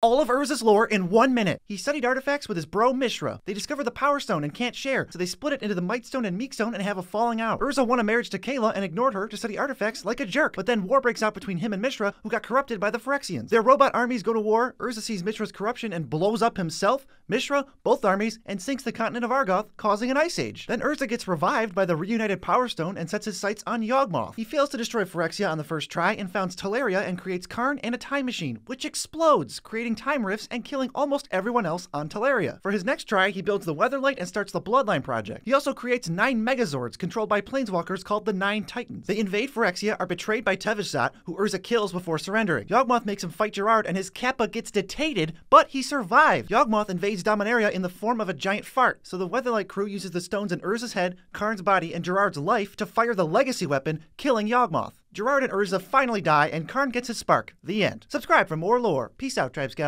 all of Urza's lore in one minute. He studied artifacts with his bro Mishra. They discover the Power Stone and can't share, so they split it into the Might Stone and Weak Stone and have a falling out. Urza won a marriage to Kayla and ignored her to study artifacts like a jerk. But then war breaks out between him and Mishra, who got corrupted by the Phyrexians. Their robot armies go to war. Urza sees Mishra's corruption and blows up himself, Mishra, both armies, and sinks the continent of Argoth, causing an ice age. Then Urza gets revived by the reunited Power Stone and sets his sights on Yawgmoth. He fails to destroy Phyrexia on the first try and founds Tolaria and creates Karn and a time machine, which explodes, creating time rifts and killing almost everyone else on Tolaria. For his next try, he builds the Weatherlight and starts the Bloodline project. He also creates nine Megazords controlled by planeswalkers called the Nine Titans. They invade Phyrexia, are betrayed by Tevesh Szat, who Urza kills before surrendering. Yawgmoth makes him fight Gerard, and his Kappa gets detated, but he survives. Yawgmoth invades Dominaria in the form of a giant fart, so the Weatherlight crew uses the stones in Urza's head, Karn's body, and Gerard's life to fire the legacy weapon, killing Yawgmoth. Gerard and Urza finally die, and Karn gets his spark. The end. Subscribe for more lore. Peace out, Tribe Scout.